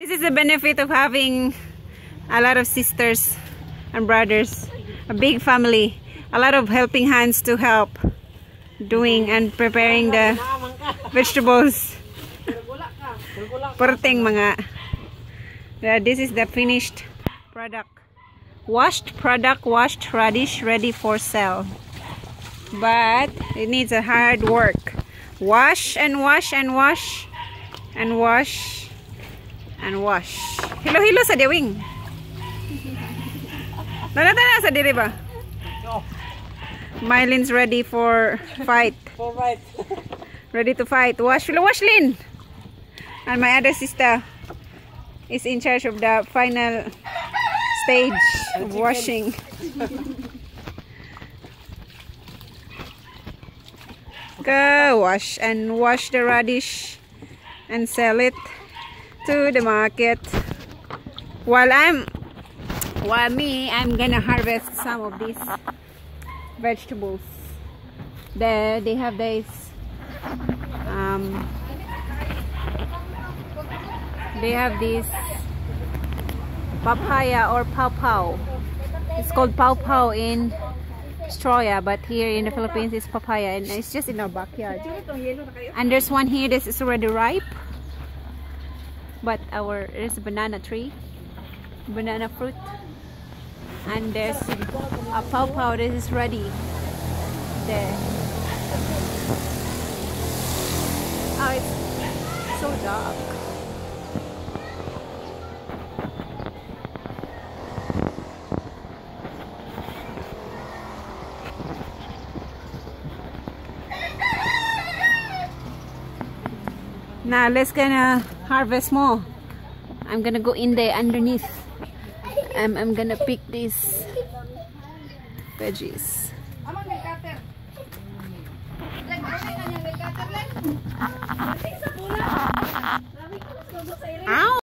This is the benefit of having a lot of sisters and brothers, a big family, a lot of helping hands to help doing and preparing the vegetables. Porting mga. This is the finished product. Washed product, washed radish, ready for sale. But it needs a hard work. Wash and wash and wash and wash and wash. Hilo hilo sa dewing. Nanata na sa diri ba? Mylin's ready for fight. For right. Ready to fight. Wash, wash Lin. And my other sister is in charge of the final stage of washing. Go wash and wash the radish and sell it to the market. While I'm, while me, I'm gonna harvest some of these vegetables. There, they have this um, they have this papaya or pawpaw. It's called pawpaw in Australia, but here in the Philippines it's papaya and it's just in our backyard. And there's one here that is already ripe. But our there's banana tree, banana fruit, and there's a pawpaw that is ready there. Oh, it's so dark. Now let's gonna harvest more. I'm gonna go in there underneath. I'm, I'm gonna pick these veggies.